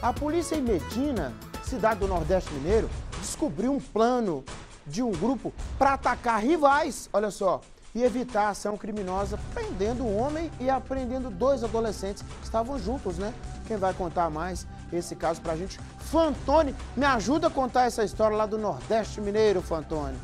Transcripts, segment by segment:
A polícia em Medina, cidade do Nordeste Mineiro, descobriu um plano de um grupo para atacar rivais, olha só, e evitar a ação criminosa, prendendo um homem e apreendendo dois adolescentes que estavam juntos, né? Quem vai contar mais esse caso pra gente? Fantone, me ajuda a contar essa história lá do Nordeste Mineiro, Fantone.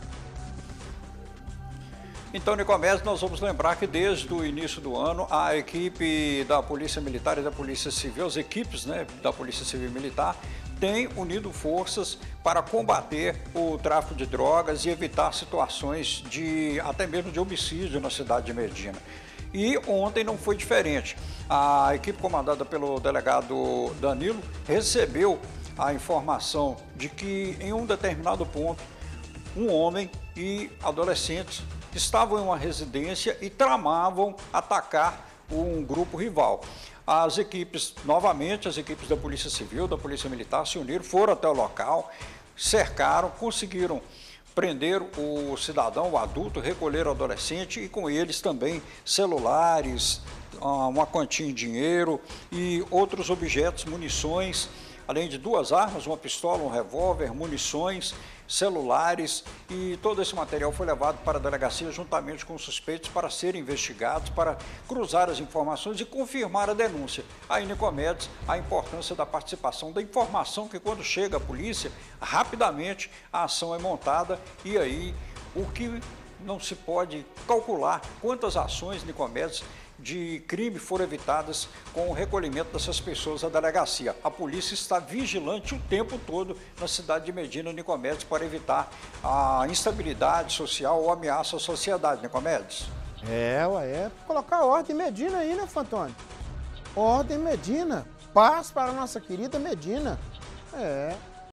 Então, Nicomés, nós vamos lembrar que desde o início do ano, a equipe da Polícia Militar e da Polícia Civil, as equipes né, da Polícia Civil e Militar, têm unido forças para combater o tráfico de drogas e evitar situações de até mesmo de homicídio na cidade de Medina. E ontem não foi diferente. A equipe comandada pelo delegado Danilo recebeu a informação de que em um determinado ponto um homem e adolescentes estavam em uma residência e tramavam atacar um grupo rival. As equipes, novamente, as equipes da Polícia Civil, da Polícia Militar se uniram, foram até o local, cercaram, conseguiram prender o cidadão, o adulto, recolher o adolescente e com eles também celulares, ah, uma quantia em dinheiro e outros objetos, munições, além de duas armas, uma pistola, um revólver, munições celulares e todo esse material foi levado para a delegacia juntamente com os suspeitos para serem investigados, para cruzar as informações e confirmar a denúncia. Aí, Nicomedes, a importância da participação, da informação que quando chega a polícia, rapidamente a ação é montada e aí o que não se pode calcular quantas ações, Nicomedes, de crime foram evitadas com o recolhimento dessas pessoas à delegacia. A polícia está vigilante o tempo todo na cidade de Medina, Nicomedes, para evitar a instabilidade social ou ameaça à sociedade, Nicomedes. É, ué, é colocar ordem em Medina aí, né, Fantônio? Ordem Medina. Paz para a nossa querida Medina. É.